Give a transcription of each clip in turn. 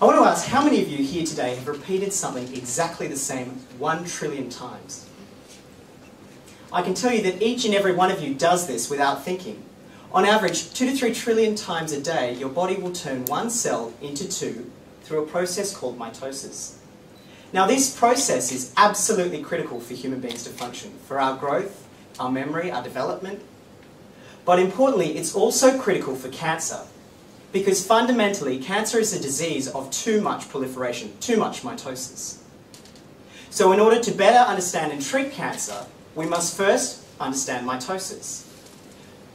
I want to ask, how many of you here today have repeated something exactly the same one trillion times? I can tell you that each and every one of you does this without thinking. On average, two to three trillion times a day, your body will turn one cell into two through a process called mitosis. Now this process is absolutely critical for human beings to function, for our growth, our memory, our development. But importantly, it's also critical for cancer, because fundamentally, cancer is a disease of too much proliferation, too much mitosis. So in order to better understand and treat cancer, we must first understand mitosis.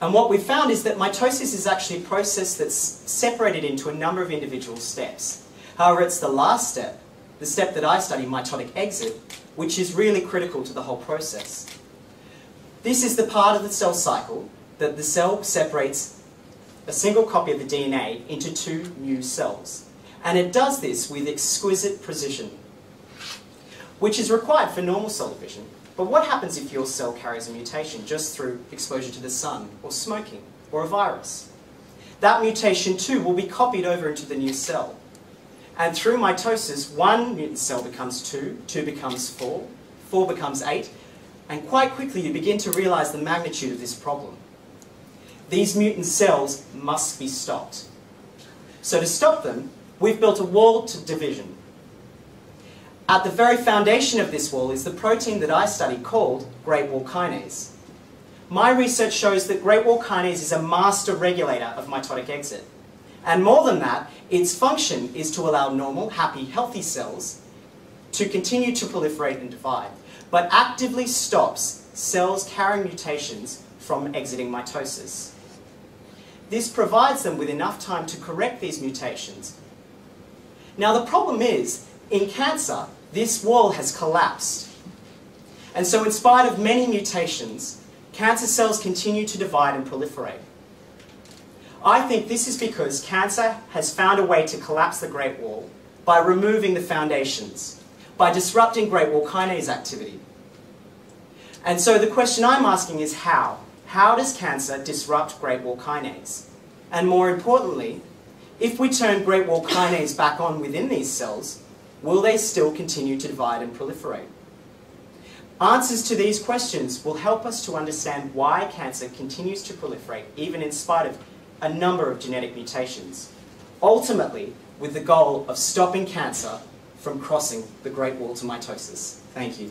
And what we found is that mitosis is actually a process that's separated into a number of individual steps. However, it's the last step, the step that I study, mitotic exit, which is really critical to the whole process. This is the part of the cell cycle that the cell separates a single copy of the DNA into two new cells. And it does this with exquisite precision, which is required for normal cell division. But what happens if your cell carries a mutation just through exposure to the sun, or smoking, or a virus? That mutation too will be copied over into the new cell. And through mitosis, one mutant cell becomes two, two becomes four, four becomes eight, and quite quickly you begin to realize the magnitude of this problem. These mutant cells must be stopped. So to stop them, we've built a wall to division. At the very foundation of this wall is the protein that I study called Great Wall Kinase. My research shows that Great Wall Kinase is a master regulator of mitotic exit. And more than that, its function is to allow normal, happy, healthy cells to continue to proliferate and divide, but actively stops cells carrying mutations from exiting mitosis. This provides them with enough time to correct these mutations. Now the problem is, in cancer, this wall has collapsed. And so in spite of many mutations, cancer cells continue to divide and proliferate. I think this is because cancer has found a way to collapse the Great Wall by removing the foundations, by disrupting Great Wall kinase activity. And so the question I'm asking is how? How does cancer disrupt Great Wall kinase? And more importantly, if we turn Great Wall kinase back on within these cells, will they still continue to divide and proliferate? Answers to these questions will help us to understand why cancer continues to proliferate even in spite of a number of genetic mutations, ultimately with the goal of stopping cancer from crossing the Great Wall to mitosis. Thank you.